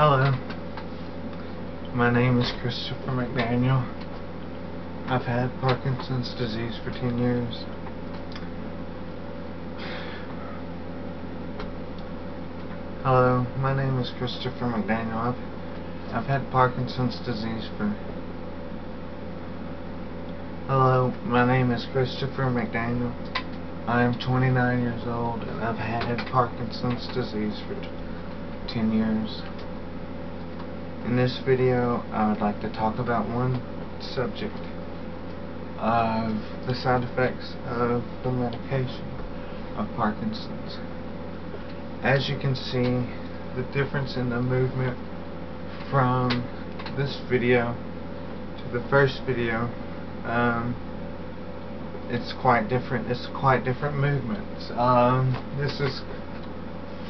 Hello. My name is Christopher McDaniel. I've had Parkinson's disease for 10 years. Hello, my name is Christopher McDaniel. I've, I've had Parkinson's disease for... Hello, my name is Christopher McDaniel. I am 29 years old and I've had Parkinson's disease for 10 years. In this video, I would like to talk about one subject of the side effects of the medication of Parkinson's. As you can see, the difference in the movement from this video to the first video, um, it's quite different. It's quite different movements. Um, this is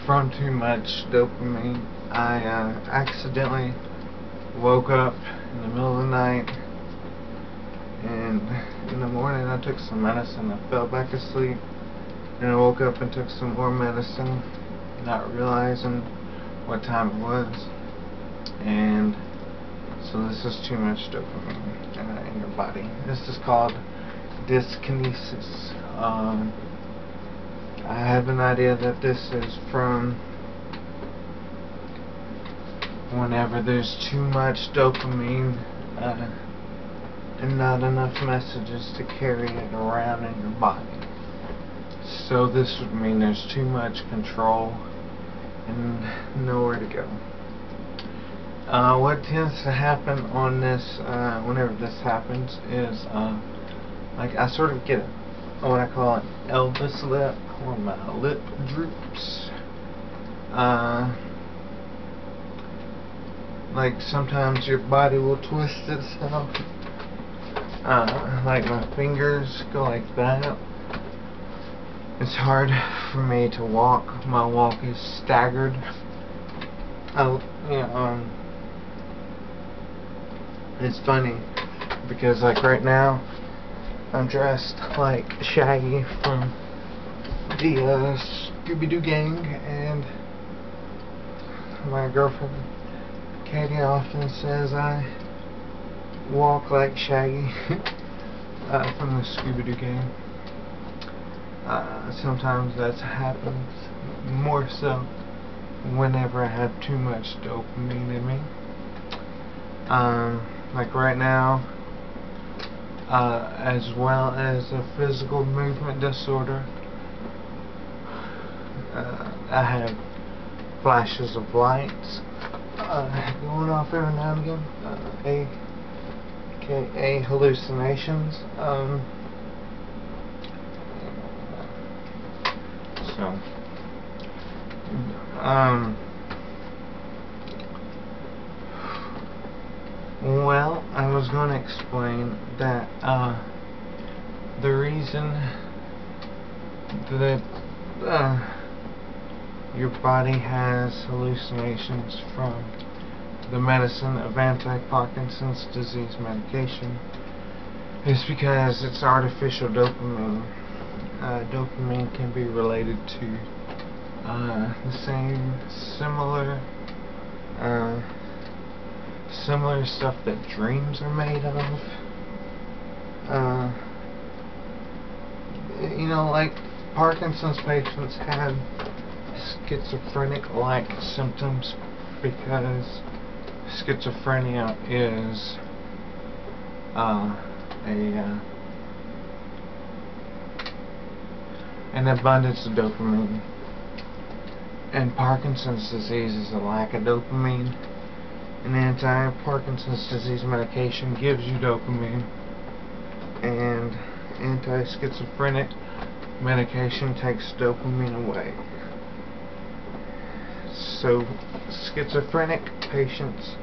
from too much dopamine. I uh, accidentally woke up in the middle of the night and in the morning I took some medicine. I fell back asleep and I woke up and took some more medicine not realizing what time it was and so this is too much dopamine uh, in your body. This is called dyskinesis. Um, I have an idea that this is from whenever there's too much dopamine uh, and not enough messages to carry it around in your body. So this would mean there's too much control and nowhere to go. Uh, what tends to happen on this, uh, whenever this happens, is uh, like I sort of get what I call an Elvis lip, or my lip droops. Uh, like sometimes your body will twist itself. Uh, like my fingers go like that. It's hard for me to walk. My walk is staggered. Oh, yeah, um, it's funny because like right now I'm dressed like Shaggy from the uh, Scooby-Doo gang and my girlfriend Katie often says I walk like Shaggy uh, from the Scooby-Doo game. Uh, sometimes that happens more so whenever I have too much dopamine in me. Um, like right now, uh, as well as a physical movement disorder. Uh, I have flashes of lights going off every now and again, uh, aka hallucinations. Um, so, um, well, I was going to explain that uh, the reason that uh, your body has hallucinations from the medicine of anti-Parkinson's disease medication is because it's artificial dopamine. Uh, dopamine can be related to uh, the same similar uh, similar stuff that dreams are made of. Uh, you know, like Parkinson's patients have schizophrenic-like symptoms because schizophrenia is uh, a uh, an abundance of dopamine. And Parkinson's disease is a lack of dopamine. An anti-Parkinson's disease medication gives you dopamine. And anti-schizophrenic medication takes dopamine away so schizophrenic patients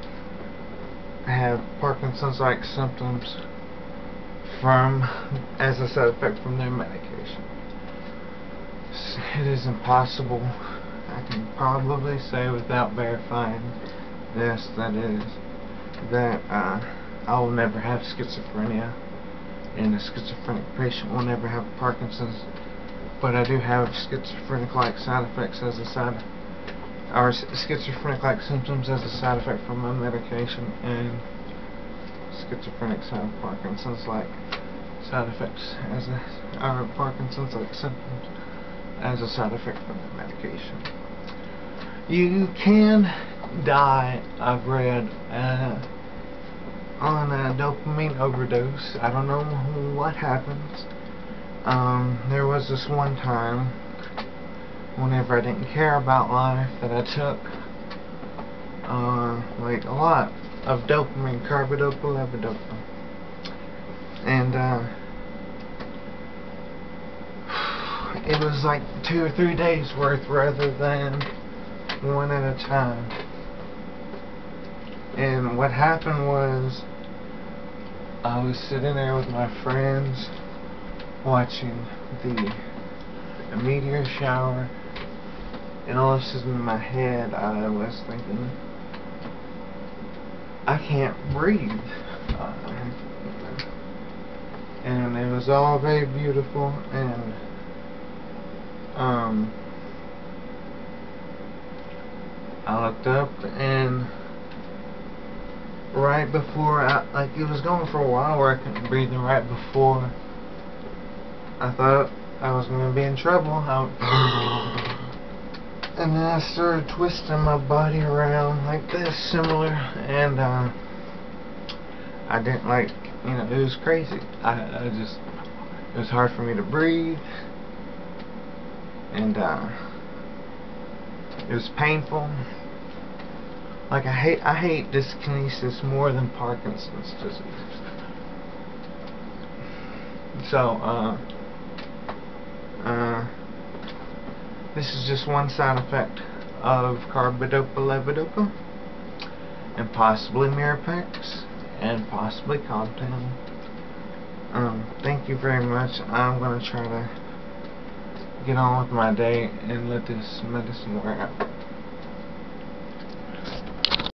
have Parkinson's-like symptoms from, as a side effect from their medication. It is impossible, I can probably say without verifying this, that is, that uh, I will never have schizophrenia and a schizophrenic patient will never have Parkinson's but I do have schizophrenic-like side effects as a side or schizophrenic-like symptoms as a side effect from my medication, and schizophrenics have Parkinson's-like side effects as a Parkinson's-like symptoms as a side effect from the medication. You can die, I've read, uh, on a dopamine overdose. I don't know what happens. Um, there was this one time whenever I didn't care about life that I took uh, like a lot of dopamine, carbidopa, levodopa. And uh, it was like two or three days worth rather than one at a time. And what happened was I was sitting there with my friends watching the meteor shower and all this sudden in my head I was thinking I can't breathe. Uh, and it was all very beautiful and um I looked up and right before I, like it was going for a while where I couldn't breathe and right before I thought I was going to be in trouble. I, and then I started twisting my body around like this similar and uh, I didn't like you know it was crazy I, I just it was hard for me to breathe and uh, it was painful like I hate I hate dyskinesis more than Parkinson's disease. So uh uh this is just one side effect of carbidopa levodopa and possibly Mirapex and possibly Compound. Um, thank you very much. I'm gonna try to get on with my day and let this medicine wear out.